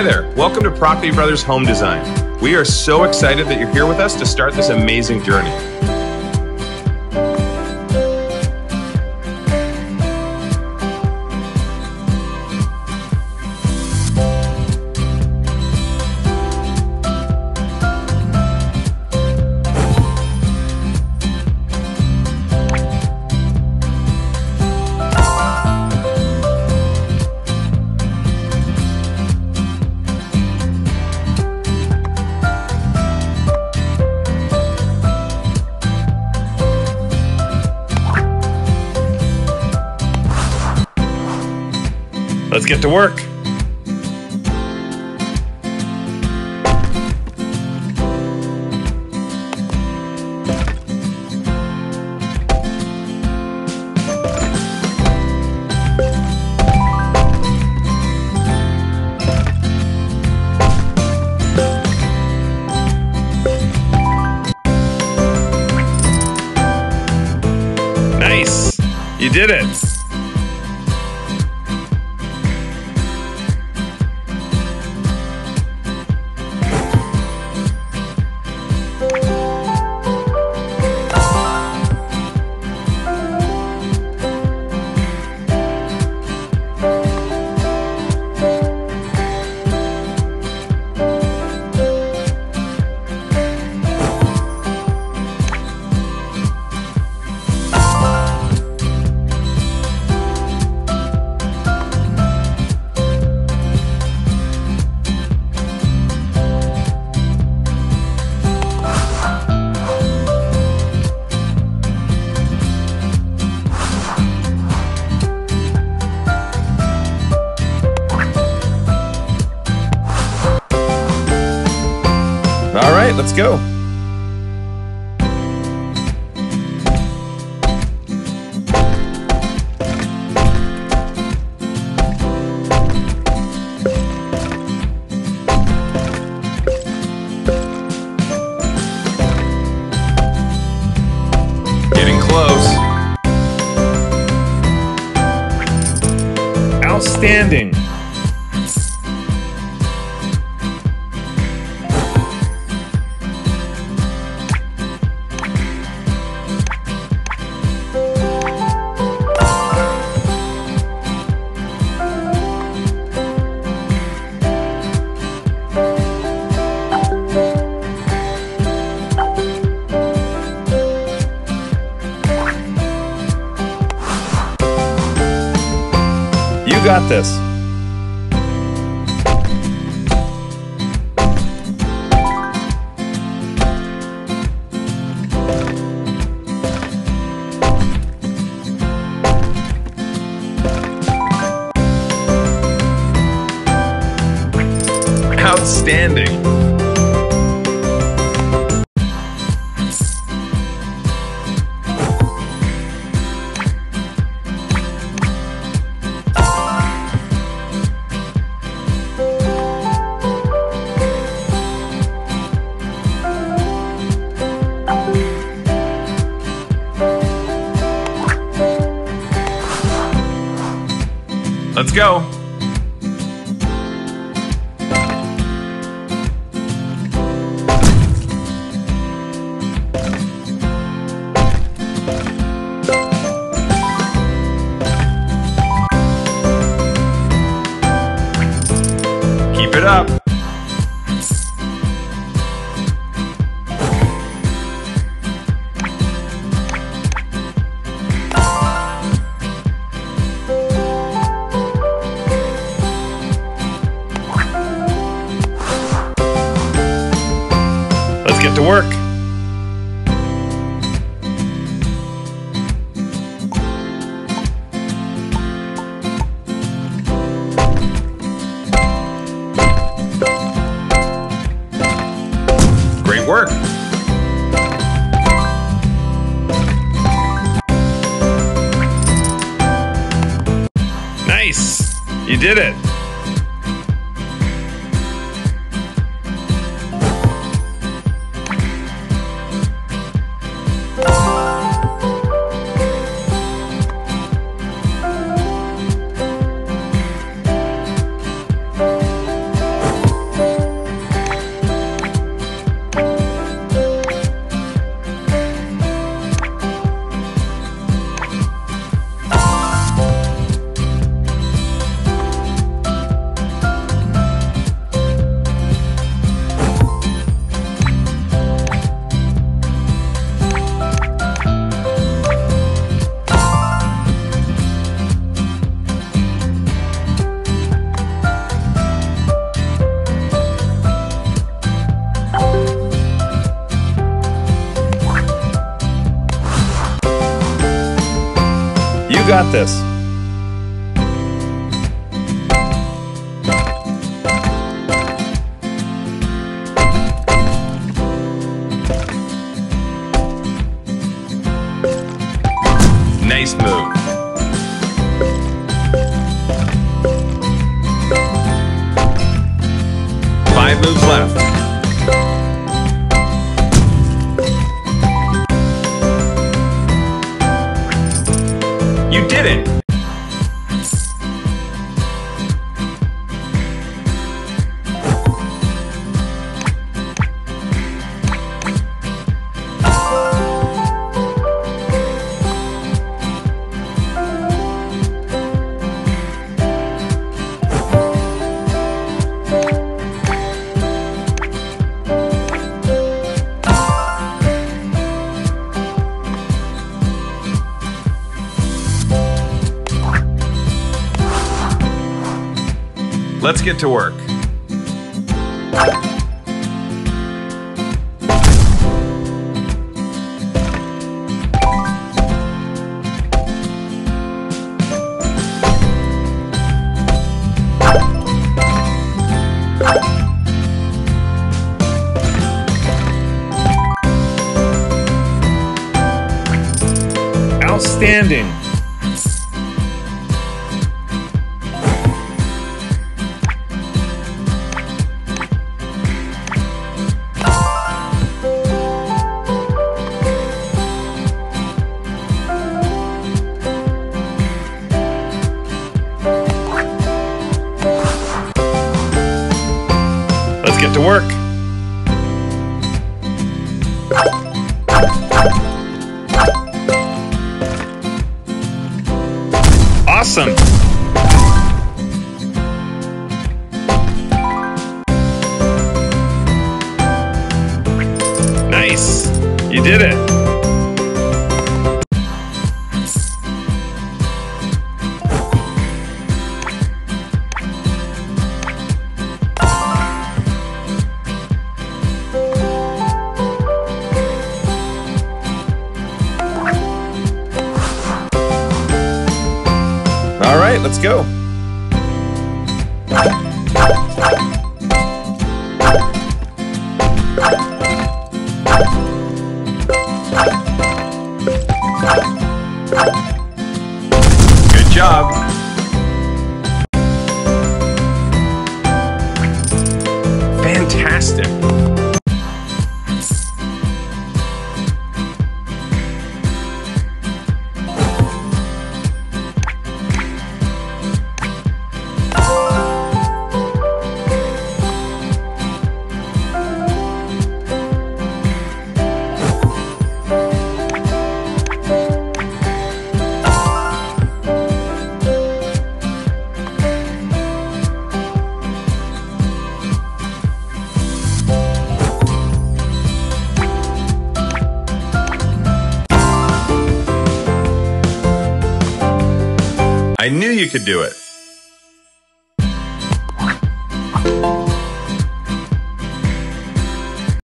Hi there. Welcome to Property Brothers Home Design. We are so excited that you're here with us to start this amazing journey. Get to work. Nice. You did it. Right, let's go. Getting close. Outstanding. You got this. Outstanding. Go. Work. Great work. Nice. You did it. got this. You did it! Let's get to work. Outstanding. Did it. All right, let's go. Fantastic. You could do it.